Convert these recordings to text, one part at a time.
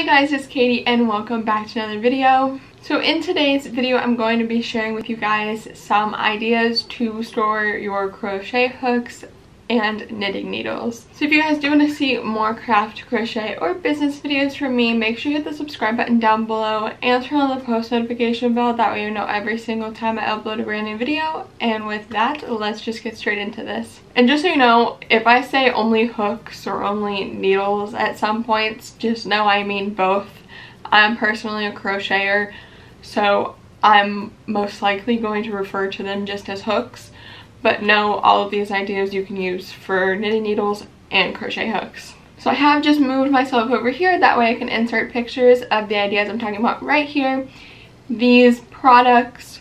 Hi guys, it's Katie and welcome back to another video. So in today's video, I'm going to be sharing with you guys some ideas to store your crochet hooks and knitting needles. So if you guys do want to see more craft, crochet, or business videos from me, make sure you hit the subscribe button down below and turn on the post notification bell. That way you know every single time I upload a brand new video. And with that, let's just get straight into this. And just so you know, if I say only hooks or only needles at some points, just know I mean both. I'm personally a crocheter, so I'm most likely going to refer to them just as hooks but no, all of these ideas you can use for knitting needles and crochet hooks. So I have just moved myself over here, that way I can insert pictures of the ideas I'm talking about right here. These products,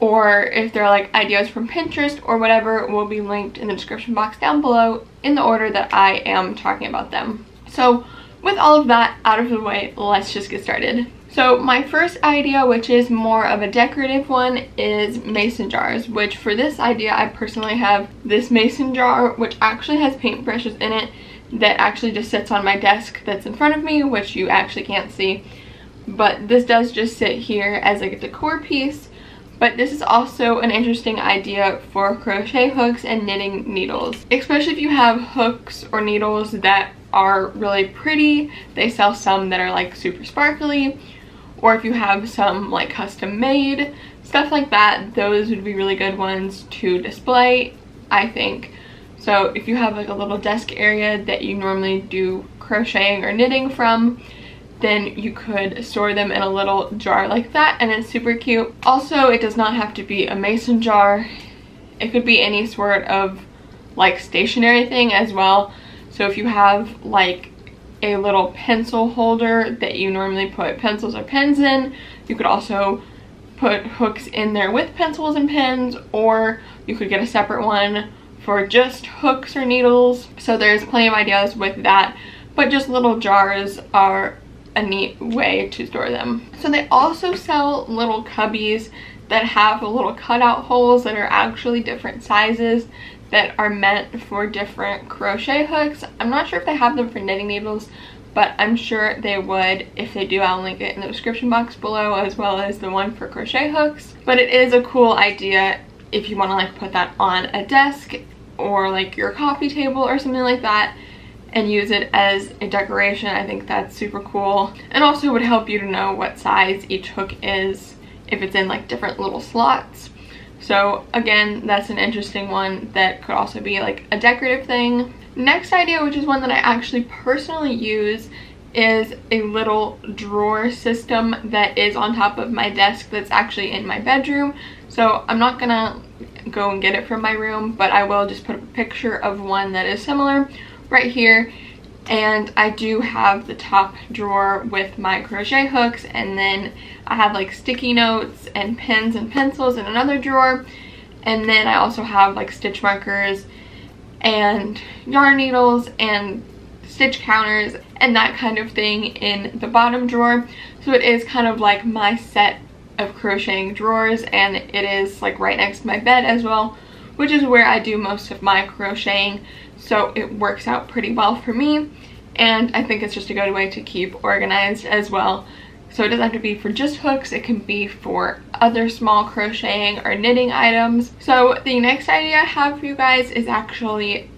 or if they're like ideas from Pinterest or whatever, will be linked in the description box down below in the order that I am talking about them. So with all of that out of the way, let's just get started. So my first idea, which is more of a decorative one, is mason jars, which for this idea, I personally have this mason jar, which actually has paintbrushes in it that actually just sits on my desk that's in front of me, which you actually can't see. But this does just sit here as like a decor piece. But this is also an interesting idea for crochet hooks and knitting needles. Especially if you have hooks or needles that are really pretty. They sell some that are like super sparkly or if you have some like custom made stuff like that those would be really good ones to display I think. So if you have like a little desk area that you normally do crocheting or knitting from then you could store them in a little jar like that and it's super cute. Also it does not have to be a mason jar. It could be any sort of like stationary thing as well. So if you have like a little pencil holder that you normally put pencils or pens in. You could also put hooks in there with pencils and pens or you could get a separate one for just hooks or needles. So there's plenty of ideas with that, but just little jars are a neat way to store them. So they also sell little cubbies that have little cutout holes that are actually different sizes that are meant for different crochet hooks. I'm not sure if they have them for knitting needles, but I'm sure they would. If they do, I'll link it in the description box below as well as the one for crochet hooks. But it is a cool idea if you want to like put that on a desk or like your coffee table or something like that and use it as a decoration. I think that's super cool. And also would help you to know what size each hook is if it's in like different little slots. So again, that's an interesting one that could also be like a decorative thing. Next idea, which is one that I actually personally use, is a little drawer system that is on top of my desk that's actually in my bedroom. So I'm not gonna go and get it from my room, but I will just put a picture of one that is similar right here and I do have the top drawer with my crochet hooks and then I have like sticky notes and pens and pencils in another drawer. And then I also have like stitch markers and yarn needles and stitch counters and that kind of thing in the bottom drawer. So it is kind of like my set of crocheting drawers and it is like right next to my bed as well which is where I do most of my crocheting so it works out pretty well for me and I think it's just a good way to keep organized as well. So it doesn't have to be for just hooks it can be for other small crocheting or knitting items. So the next idea I have for you guys is actually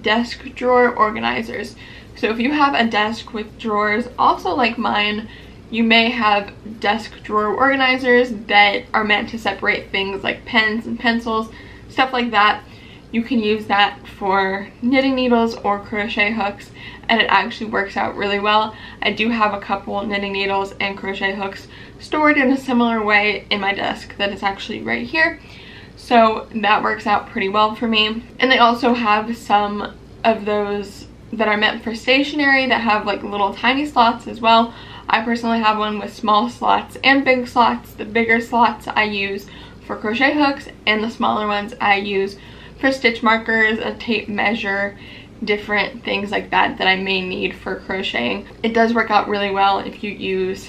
desk drawer organizers. So if you have a desk with drawers also like mine you may have desk drawer organizers that are meant to separate things like pens and pencils stuff like that you can use that for knitting needles or crochet hooks and it actually works out really well. I do have a couple knitting needles and crochet hooks stored in a similar way in my desk that is actually right here. So that works out pretty well for me. And they also have some of those that are meant for stationery that have like little tiny slots as well. I personally have one with small slots and big slots. The bigger slots I use for crochet hooks and the smaller ones I use for stitch markers, a tape measure, different things like that that I may need for crocheting. It does work out really well if you use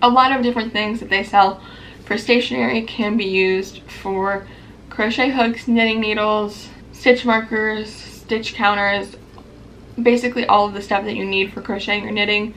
a lot of different things that they sell for stationery can be used for crochet hooks, knitting needles, stitch markers, stitch counters, basically all of the stuff that you need for crocheting or knitting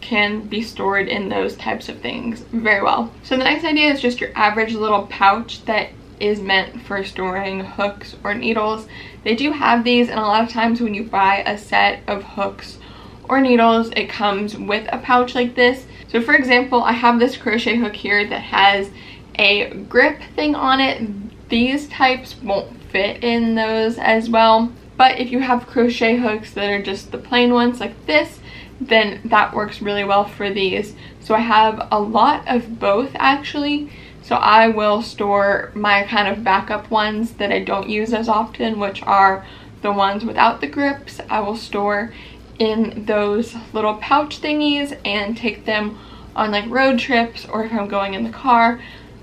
can be stored in those types of things very well. So the next idea is just your average little pouch that is meant for storing hooks or needles. They do have these and a lot of times when you buy a set of hooks or needles it comes with a pouch like this. So for example I have this crochet hook here that has a grip thing on it. These types won't fit in those as well but if you have crochet hooks that are just the plain ones like this then that works really well for these. So I have a lot of both actually. So I will store my kind of backup ones that I don't use as often, which are the ones without the grips. I will store in those little pouch thingies and take them on like road trips or if I'm going in the car,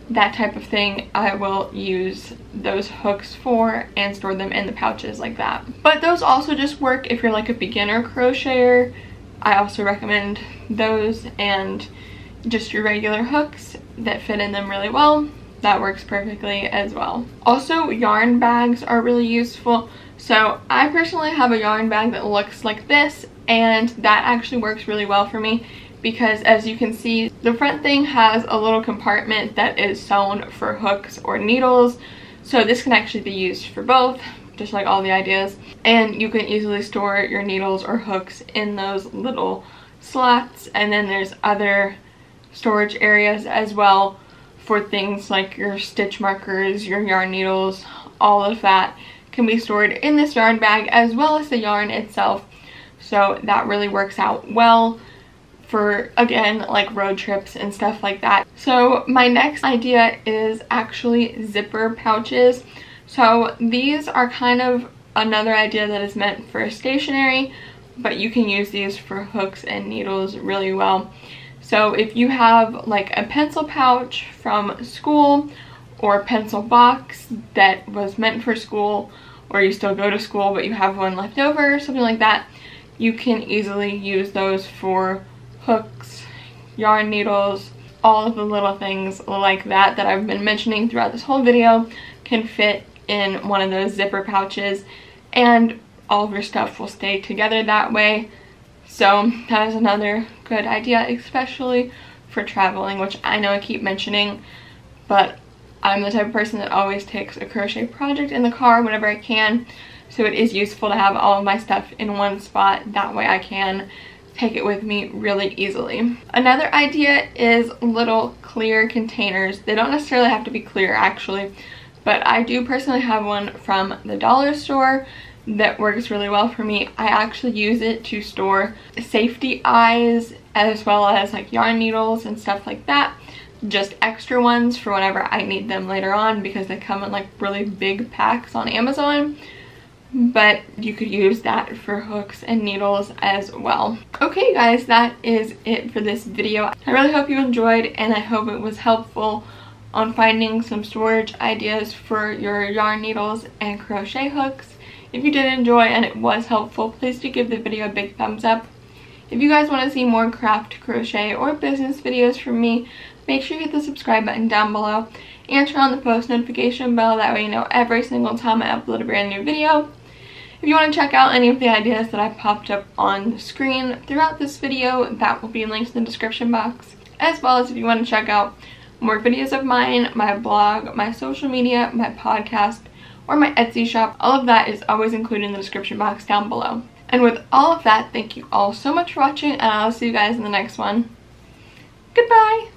that type of thing, I will use those hooks for and store them in the pouches like that. But those also just work if you're like a beginner crocheter I also recommend those and just your regular hooks that fit in them really well. That works perfectly as well. Also, yarn bags are really useful. So I personally have a yarn bag that looks like this and that actually works really well for me because as you can see, the front thing has a little compartment that is sewn for hooks or needles. So this can actually be used for both just like all the ideas. And you can easily store your needles or hooks in those little slots. And then there's other storage areas as well for things like your stitch markers, your yarn needles, all of that can be stored in this yarn bag as well as the yarn itself. So that really works out well for again like road trips and stuff like that. So my next idea is actually zipper pouches. So these are kind of another idea that is meant for stationery, but you can use these for hooks and needles really well. So if you have like a pencil pouch from school or a pencil box that was meant for school or you still go to school but you have one left over something like that, you can easily use those for hooks, yarn needles, all of the little things like that that I've been mentioning throughout this whole video can fit in one of those zipper pouches and all of your stuff will stay together that way. So that is another good idea, especially for traveling, which I know I keep mentioning, but I'm the type of person that always takes a crochet project in the car whenever I can. So it is useful to have all of my stuff in one spot. That way I can take it with me really easily. Another idea is little clear containers. They don't necessarily have to be clear actually, but I do personally have one from the dollar store that works really well for me. I actually use it to store safety eyes as well as like yarn needles and stuff like that. Just extra ones for whenever I need them later on because they come in like really big packs on Amazon. But you could use that for hooks and needles as well. Okay guys, that is it for this video. I really hope you enjoyed and I hope it was helpful on finding some storage ideas for your yarn needles and crochet hooks. If you did enjoy and it was helpful, please do give the video a big thumbs up. If you guys want to see more craft, crochet, or business videos from me, make sure you hit the subscribe button down below and turn on the post notification bell. That way you know every single time I upload a brand new video. If you want to check out any of the ideas that I popped up on the screen throughout this video, that will be linked in the description box. As well as if you want to check out more videos of mine, my blog, my social media, my podcast, or my Etsy shop. All of that is always included in the description box down below. And with all of that, thank you all so much for watching, and I'll see you guys in the next one. Goodbye!